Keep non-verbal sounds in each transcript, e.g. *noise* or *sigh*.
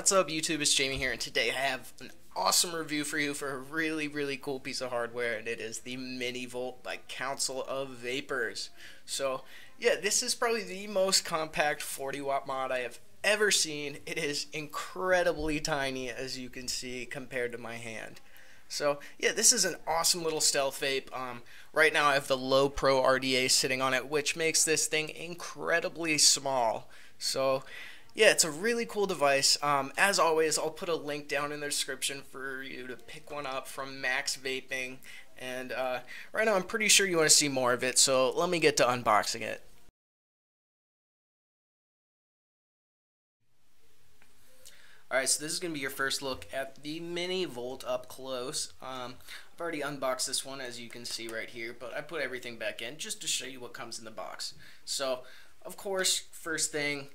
What's up YouTube, it's Jamie here and today I have an awesome review for you for a really really cool piece of hardware and it is the Mini Volt by Council of Vapors. So yeah, this is probably the most compact 40 watt mod I have ever seen. It is incredibly tiny as you can see compared to my hand. So yeah, this is an awesome little stealth vape. Um, right now I have the Low Pro RDA sitting on it, which makes this thing incredibly small. So yeah, it's a really cool device. Um, as always, I'll put a link down in the description for you to pick one up from Max Vaping. And uh, right now, I'm pretty sure you want to see more of it, so let me get to unboxing it. Alright, so this is going to be your first look at the Mini Volt up close. Um, I've already unboxed this one, as you can see right here, but I put everything back in just to show you what comes in the box. So, of course, first thing,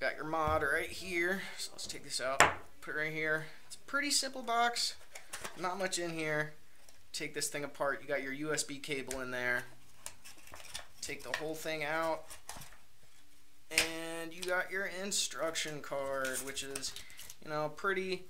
Got your mod right here. So let's take this out, put it right here. It's a pretty simple box, not much in here. Take this thing apart. You got your USB cable in there. Take the whole thing out. And you got your instruction card, which is, you know, pretty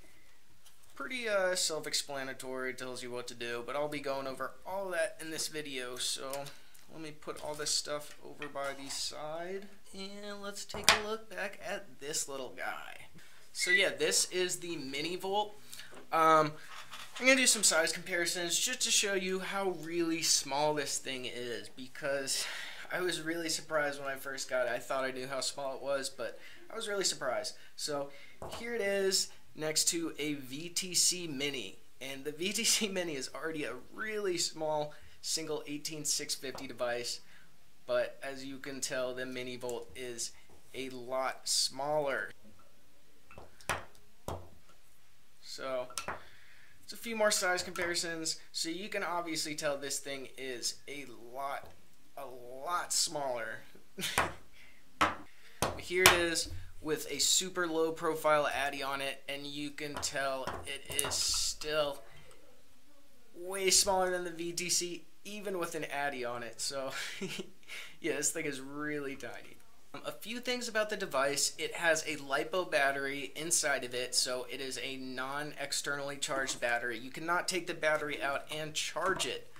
pretty uh, self-explanatory. Tells you what to do, but I'll be going over all that in this video, so let me put all this stuff over by the side. And let's take a look back at this little guy. So yeah, this is the Mini Volt. Um, I'm going to do some size comparisons just to show you how really small this thing is because I was really surprised when I first got it. I thought I knew how small it was, but I was really surprised. So here it is next to a VTC Mini. And the VTC Mini is already a really small single 18650 device but as you can tell the mini volt is a lot smaller. So it's a few more size comparisons. So you can obviously tell this thing is a lot a lot smaller. *laughs* Here it is with a super low profile addy on it and you can tell it is still way smaller than the VTC even with an Addy on it. So *laughs* yeah, this thing is really tiny. Um, a few things about the device. It has a LiPo battery inside of it, so it is a non-externally charged battery. You cannot take the battery out and charge it,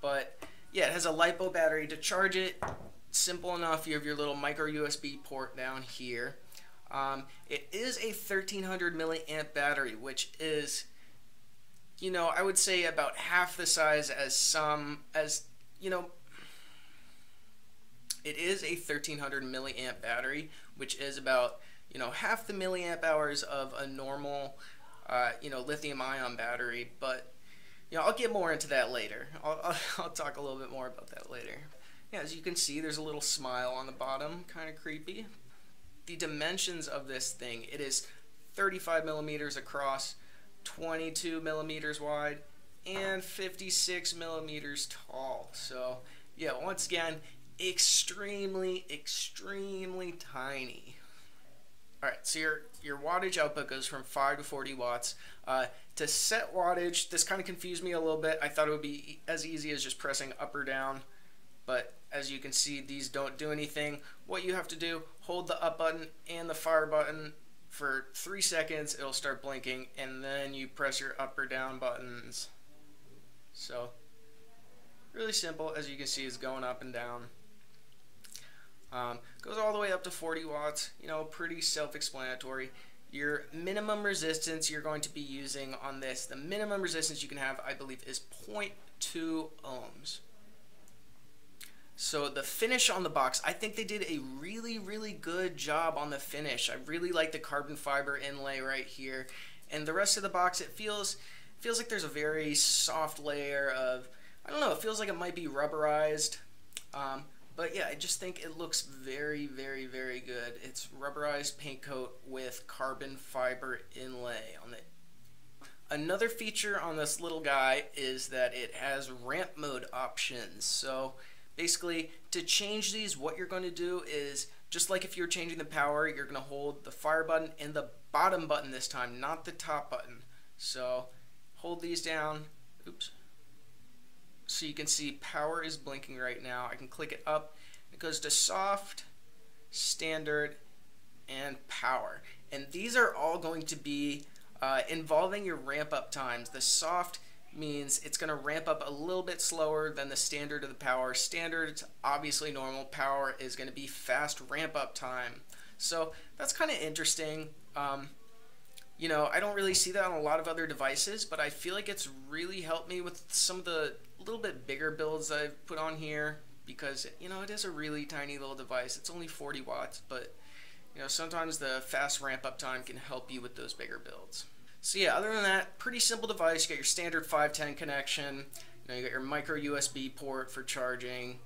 but yeah, it has a LiPo battery to charge it. Simple enough. You have your little micro USB port down here. Um, it is a 1300 milliamp battery, which is you know, I would say about half the size as some, as, you know, it is a 1300 milliamp battery, which is about, you know, half the milliamp hours of a normal, uh, you know, lithium ion battery. But, you know, I'll get more into that later. I'll, I'll, *laughs* I'll talk a little bit more about that later. Yeah, as you can see, there's a little smile on the bottom, kind of creepy. The dimensions of this thing, it is 35 millimeters across, 22 millimeters wide and 56 millimeters tall. So yeah, once again, extremely, extremely tiny. All right, so your, your wattage output goes from 5 to 40 watts. Uh, to set wattage, this kind of confused me a little bit. I thought it would be as easy as just pressing up or down, but as you can see, these don't do anything. What you have to do, hold the up button and the fire button for three seconds it'll start blinking and then you press your up or down buttons. So really simple as you can see is going up and down. Um, goes all the way up to 40 watts you know pretty self-explanatory. Your minimum resistance you're going to be using on this the minimum resistance you can have I believe is 0.2 ohms so the finish on the box, I think they did a really, really good job on the finish. I really like the carbon fiber inlay right here. And the rest of the box, it feels feels like there's a very soft layer of, I don't know, it feels like it might be rubberized. Um, but yeah, I just think it looks very, very, very good. It's rubberized paint coat with carbon fiber inlay on it. Another feature on this little guy is that it has ramp mode options. So Basically, to change these, what you're going to do is, just like if you're changing the power, you're going to hold the fire button and the bottom button this time, not the top button. So, hold these down. Oops. So you can see power is blinking right now. I can click it up. It goes to soft, standard, and power. And these are all going to be uh, involving your ramp up times. The soft means it's going to ramp up a little bit slower than the standard of the power. Standard, obviously normal. Power is going to be fast ramp up time. So that's kind of interesting. Um, you know, I don't really see that on a lot of other devices, but I feel like it's really helped me with some of the little bit bigger builds I've put on here because, you know, it is a really tiny little device. It's only 40 watts, but, you know, sometimes the fast ramp up time can help you with those bigger builds. So yeah, other than that, pretty simple device. You got your standard 510 connection. You know, you got your micro USB port for charging.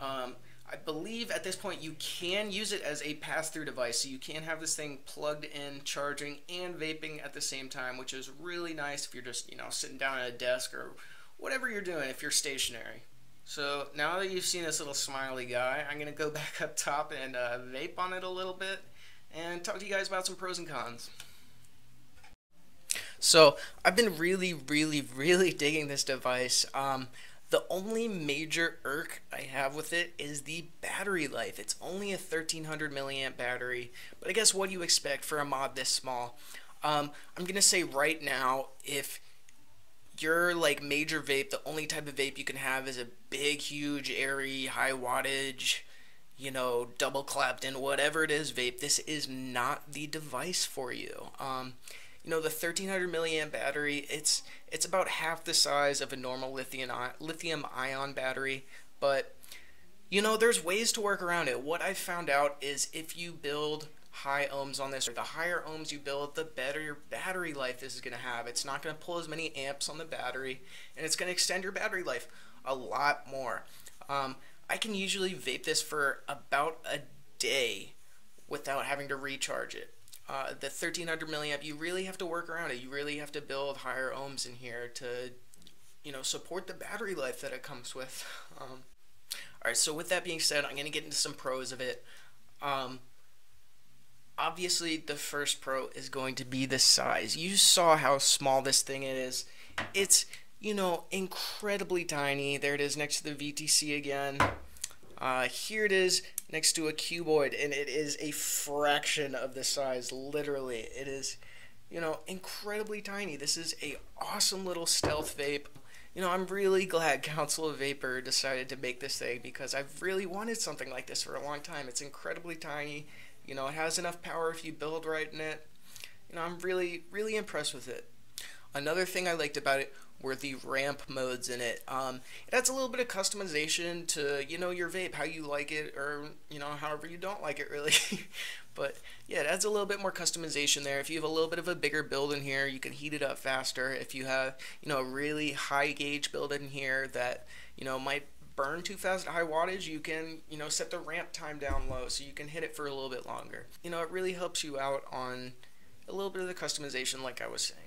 Um, I believe at this point you can use it as a pass-through device, so you can have this thing plugged in, charging, and vaping at the same time, which is really nice if you're just, you know, sitting down at a desk or whatever you're doing if you're stationary. So now that you've seen this little smiley guy, I'm going to go *laughs* back up top and uh, vape on it a little bit and talk to you guys about some pros and cons. So I've been really, really, really *laughs* digging this device. Um, the only major irk I have with it is the battery life. It's only a 1300 milliamp battery, but I guess what do you expect for a mod this small? Um, I'm gonna say right now, if your like major vape, the only type of vape you can have is a big, huge, airy, high wattage, you know, double Clapton, whatever it is, vape. This is not the device for you. Um, you know the 1300 milliamp battery it's it's about half the size of a normal lithium lithium ion battery. But you know there's ways to work around it. What i've found out is if you build high ohms on this or the higher ohms you build the better your battery life this is going to have. It's not going to pull as many amps on the battery and it's going to extend your battery life a lot more. Um, i can usually vape this for about a day without having to recharge it uh, the 1300 milliamp, you really have to work around it. You really have to build higher ohms in here to, you know, support the battery life that it comes with. *laughs* Um, all right, so with that being said, I'm going to get into some pros of it. Um, obviously, the first pro is going to be the size. You saw how small this thing is. It's, you know, incredibly tiny. There it is next to the VTC again. Uh, here it is next to a cuboid, and it is a fraction of the size, literally. It is, you know, incredibly tiny. This is a awesome little stealth vape. You know, I'm really glad *laughs* Council of Vapor decided to make this thing because I've really wanted something like this for a long time. It's incredibly tiny. You know, it has enough power if you build right in it. You know, I'm really, really impressed with it. Another thing I liked about it were the ramp modes in it. Um, it adds a little bit of customization to you know your vape, how you like it, or you know however you don't like it really. *laughs* but yeah, it adds a little bit more customization there. If you have a little bit of a bigger build in here, you can heat it up faster. If you have you know a really high gauge build in here that you know might burn too fast at high wattage, you can, you know, set the ramp time down low so you can hit it for a little bit longer. You know, it really helps you out on a little bit of the customization like I was saying.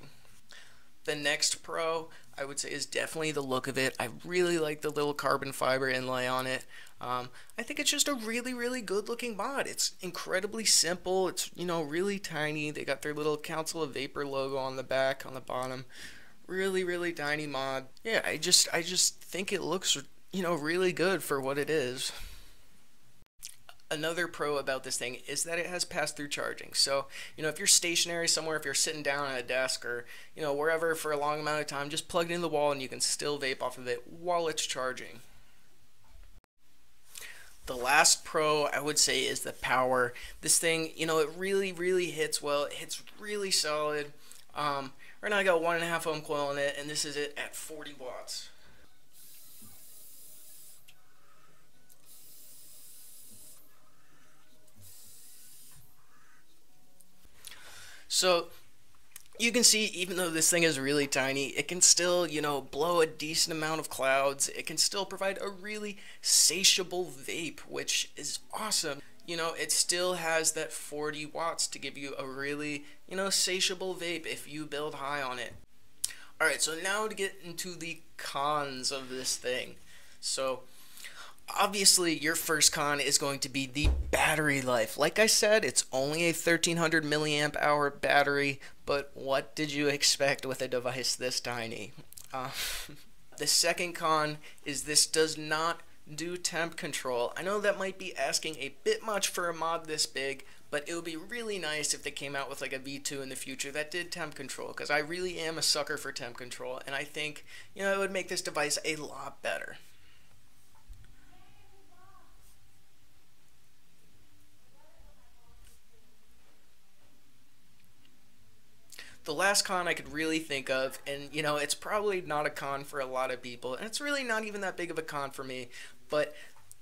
The next pro I would say is definitely the look of it. I really like the little carbon fiber inlay on it. Um, I think it's just a really, really good looking mod. It's incredibly simple. It's, you know, really tiny. They got their little Council of Vapor logo on the back, on the bottom. Really, really tiny mod. Yeah, I just, I just think it looks, you know, really good for what it is another pro about this thing is that it has pass-through charging. So, you know, if you're stationary somewhere, if you're sitting down at a desk or, you know, wherever for a long amount of time, just plug it in the wall and you can still vape off of it while it's charging. The last pro I would say is the power. This thing, you know, it really, really hits well. It hits really solid. Um, right now I got one and a half ohm coil in it, and this is it at 40 watts. So you can see even though this thing is really tiny, it can still, you know, blow a decent amount of clouds. It can still provide a really satiable vape, which is awesome. You know, it still has that 40 watts to give you a really, you know, satiable vape if you build high on it. Alright, so now to get into the cons of this thing. So, obviously your first con is going to be the battery life. Like i said it's only a 1300 milliamp hour battery but what did you expect with a device this tiny? Uh, *laughs* the second con is this does not do temp control. I know that might be asking a bit much for a mod this big but it would be really nice if they came out with like a V2 in the future that did temp control because I really am a sucker for temp control and I think, you know, it would make this device a lot better. The last con I could really think of, and you know, it's probably not a con for a lot of people, and it's really not even that big of a con for me, but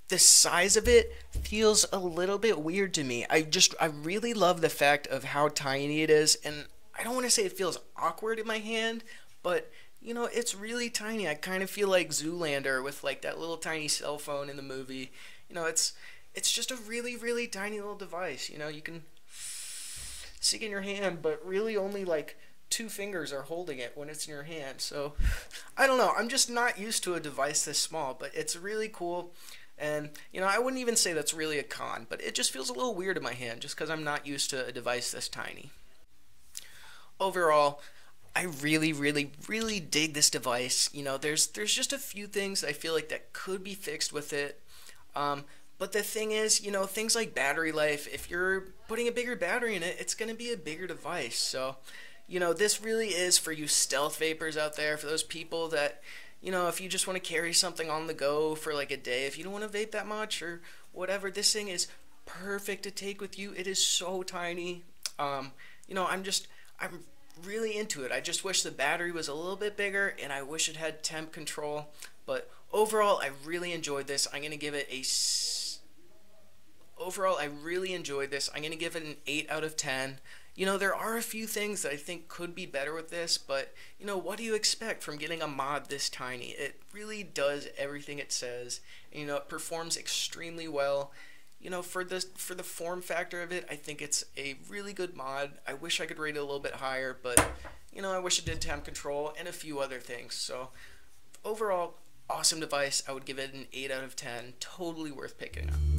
the size of it feels a little bit weird to me. I just, I really love the fact of how tiny it is, and I don't want to say it feels awkward in my hand, but you know, it's really tiny. I kind of feel like Zoolander with like that little tiny cell phone in the movie. You know, it's it's just a really really tiny little device. You know, you can stick in your hand, but really only like two fingers are holding it when it's in your hand. So I don't know. I'm just not used to a device this small, but it's really cool. And, you know, I wouldn't even say that's really a con, but it just feels a little weird in my hand just because I'm not used to a device this tiny. Overall, I really, really, really dig this device. You know, there's there's just a few things I feel like that could be fixed with it. Um, but the thing is, you know, things like battery life, if you're putting a bigger battery in it, it's going to be a bigger device. So, you know, this really is for you stealth vapors out there, for those people that, you know, if you just want to carry something on the go for like a day, if you don't want to vape that much or whatever, this thing is perfect to take with you. It is so tiny. Um, you know, I'm just, I'm really into it. I just wish the battery was a little bit bigger and I wish it had temp control. But overall, I really enjoyed this. I'm going to give it a overall, I really enjoyed this. I'm going to give it an 8 out of 10. You know, there are a few things that I think could be better with this, but, you know, what do you expect from getting a mod this tiny? It really does everything it says. You know, it performs extremely well. You know, for the for the form factor of it, I think it's a really good mod. I wish I could rate it a little bit higher, but you know, I wish it did temp control and a few other things. So, overall, awesome device. I would give it an 8 out of 10. Totally worth picking up.